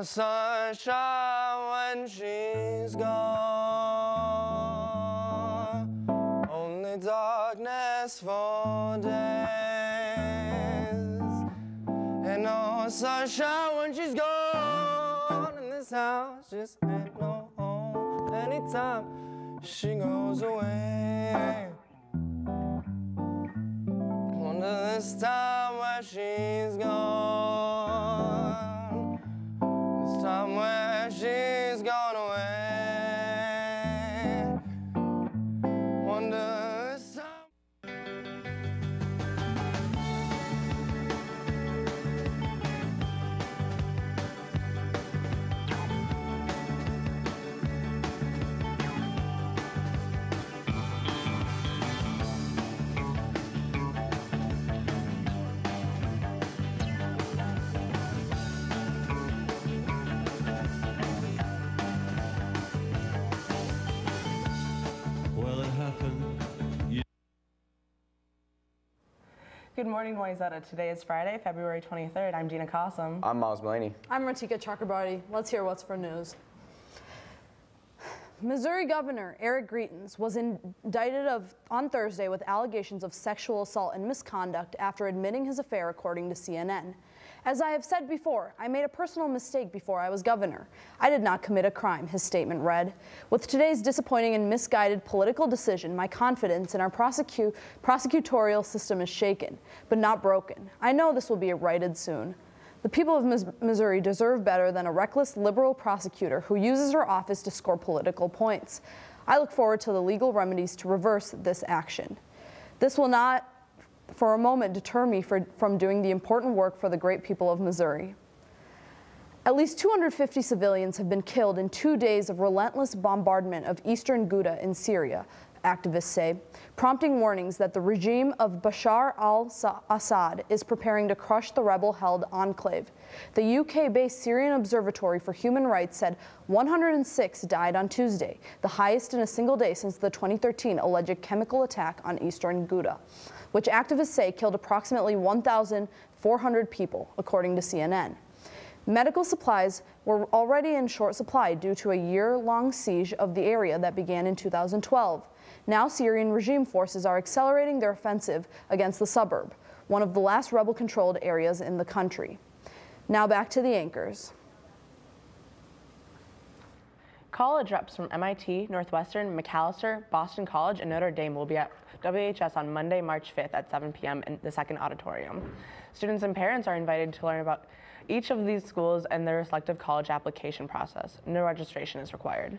no sunshine when she's gone. Only darkness for days. And no sunshine when she's gone. And this house just ain't no home. Anytime she goes away. Wonder this time where she's gone. Good morning, Wayzata. Today is Friday, February 23rd. I'm Dina Cossum. I'm Miles Mulaney. I'm Ratika Chakrabarti. Let's hear what's for news. Missouri Governor Eric Greitens was indicted of, on Thursday with allegations of sexual assault and misconduct after admitting his affair, according to CNN. As I have said before, I made a personal mistake before I was governor. I did not commit a crime, his statement read. With today's disappointing and misguided political decision, my confidence in our prosecu- prosecutorial system is shaken, but not broken. I know this will be righted soon. The people of Mis- Missouri deserve better than a reckless liberal prosecutor who uses her office to score political points. I look forward to the legal remedies to reverse this action. This will not for a moment deter me for, from doing the important work for the great people of Missouri. At least 250 civilians have been killed in two days of relentless bombardment of eastern Ghouta in Syria, activists say, prompting warnings that the regime of Bashar al Assad is preparing to crush the rebel held enclave. The UK based Syrian Observatory for Human Rights said 106 died on Tuesday, the highest in a single day since the 2013 alleged chemical attack on eastern Ghouta, which activists say killed approximately 1,400 people, according to CNN. Medical supplies were already in short supply due to a year long siege of the area that began in 2012. Now, Syrian regime forces are accelerating their offensive against the suburb, one of the last rebel controlled areas in the country. Now, back to the anchors. College reps from MIT, Northwestern, Macalester, Boston College, and Notre Dame will be at WHS on Monday, March 5th at 7 p.m. in the second auditorium. Students and parents are invited to learn about each of these schools and their respective college application process. No registration is required.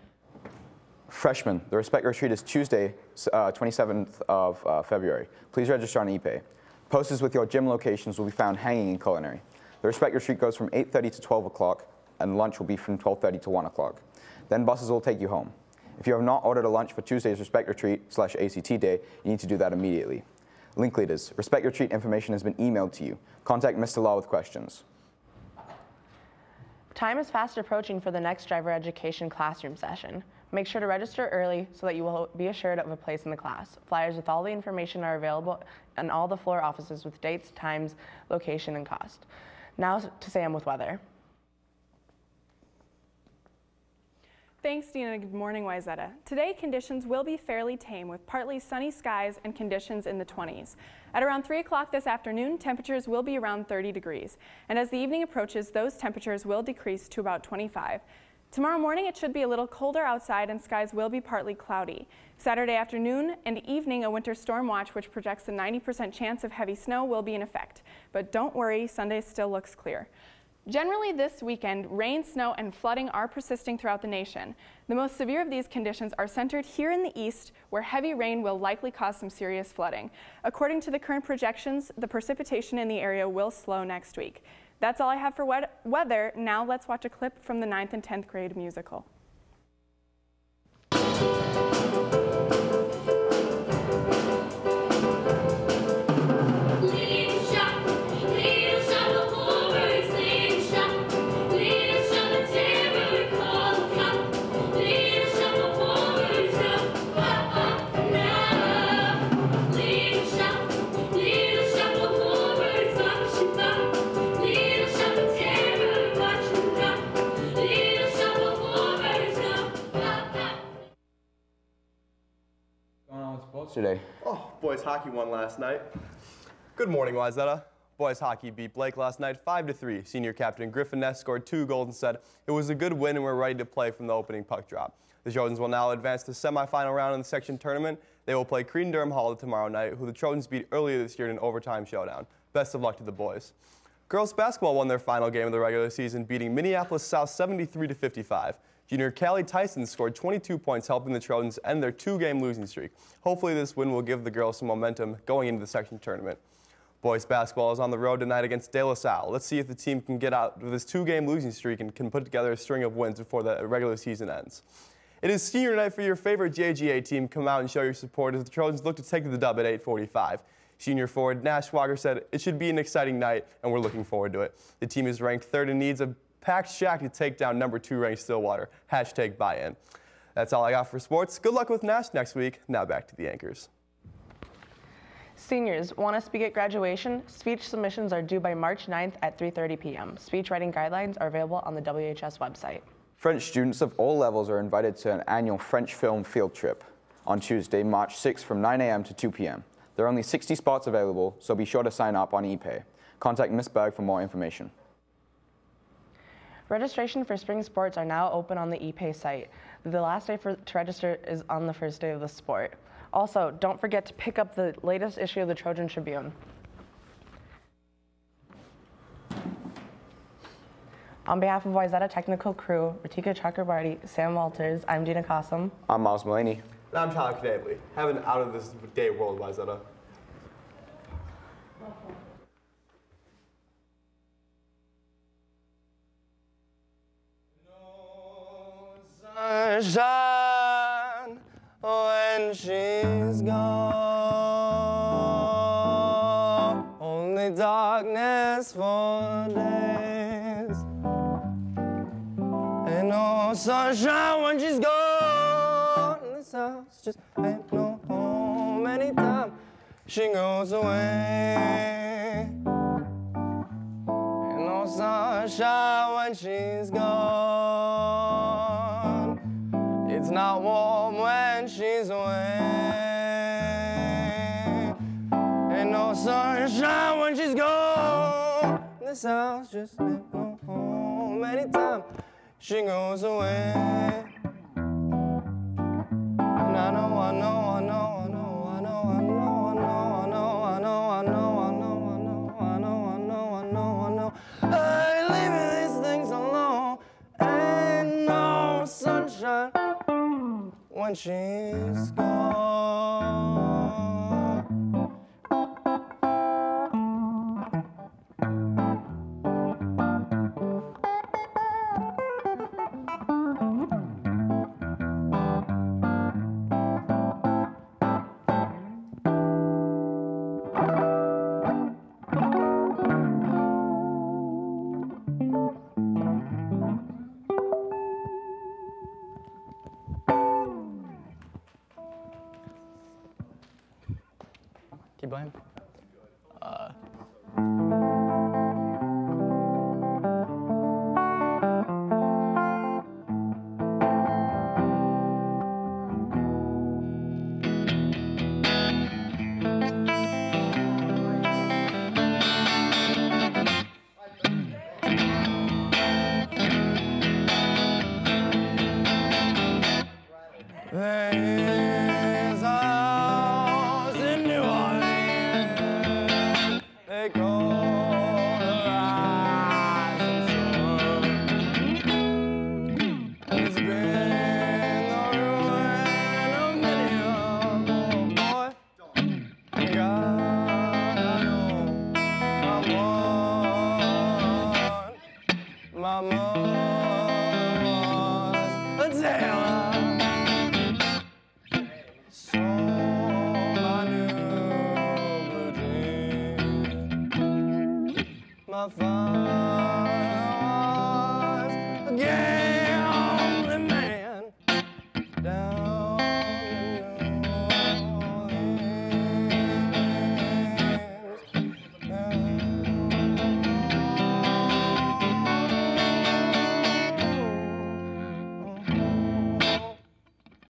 Freshmen, the Respect Retreat is Tuesday, uh, 27th of uh, February. Please register on ePay. Posters with your gym locations will be found hanging in culinary. The Respect Retreat goes from 8.30 to 12 o'clock, and lunch will be from 12.30 to 1 o'clock. Then buses will take you home. If you have not ordered a lunch for Tuesday's Respect Retreat slash ACT Day, you need to do that immediately. Link leaders, Respect Retreat information has been emailed to you. Contact Mr. Law with questions. Time is fast approaching for the next driver education classroom session. Make sure to register early so that you will be assured of a place in the class. Flyers with all the information are available in all the floor offices with dates, times, location, and cost. Now to Sam with weather. Thanks, Dina. Good morning, Wayzata. Today, conditions will be fairly tame with partly sunny skies and conditions in the 20s. At around 3 o'clock this afternoon, temperatures will be around 30 degrees. And as the evening approaches, those temperatures will decrease to about 25. Tomorrow morning, it should be a little colder outside and skies will be partly cloudy. Saturday afternoon and evening, a winter storm watch, which projects a 90% chance of heavy snow, will be in effect. But don't worry, Sunday still looks clear. Generally this weekend, rain, snow, and flooding are persisting throughout the nation. The most severe of these conditions are centered here in the east, where heavy rain will likely cause some serious flooding. According to the current projections, the precipitation in the area will slow next week. That's all I have for weather. Now let's watch a clip from the 9th and 10th grade musical. Sports today. Oh, boys hockey won last night. Good morning, Wayzata. Boys hockey beat Blake last night 5 to 3. Senior captain Griffin Ness scored two goals and said it was a good win and we're ready to play from the opening puck drop. The Trojans will now advance to the semifinal round in the section tournament. They will play Cretin Derham Hall tomorrow night, who the Trojans beat earlier this year in an overtime showdown. Best of luck to the boys. Girls basketball won their final game of the regular season, beating Minneapolis South 73 to 55. Junior Callie Tyson scored 22 points, helping the Trojans end their two-game losing streak. Hopefully, this win will give the girls some momentum going into the section tournament. Boys basketball is on the road tonight against De La Salle. Let's see if the team can get out of this two-game losing streak and can put together a string of wins before the regular season ends. It is senior night for your favorite JGA team. Come out and show your support as the Trojans look to take the dub at 845. Senior forward Nash Schwager said it should be an exciting night, and we're looking forward to it. The team is ranked third and needs a packed shack to take down number two ranked Stillwater. Hashtag buy-in. That's all I got for sports. Good luck with Nash next week. Now back to the anchors. Seniors, want to speak at graduation? Speech submissions are due by March 9th at 3.30 p.m. Speech writing guidelines are available on the WHS website. French students of all levels are invited to an annual French film field trip on Tuesday, March 6th from 9 a.m. to 2 p.m. There are only 60 spots available, so be sure to sign up on ePay. Contact Ms. Berg for more information. Registration for spring sports are now open on the ePay site. The last day for, to register is on the first day of the sport. Also, don't forget to pick up the latest issue of the Trojan Tribune. On behalf of Wayzata Technical Crew, Ratika Chakrabarty, Sam Walters, I'm Dina Qasim. I'm Miles Mulaney. And I'm Tyler Knavely. Have an out of this day world, Sunshine when she's gone. Only darkness for days. Ain't no sunshine when she's gone. This house just ain't no home anytime she goes away. Ain't no sunshine when she's gone. Not warm when she's away. Ain't no sunshine when she's gone. This house just ain't no home anytime she goes away. And I know, I know, I know, Francesco. blame?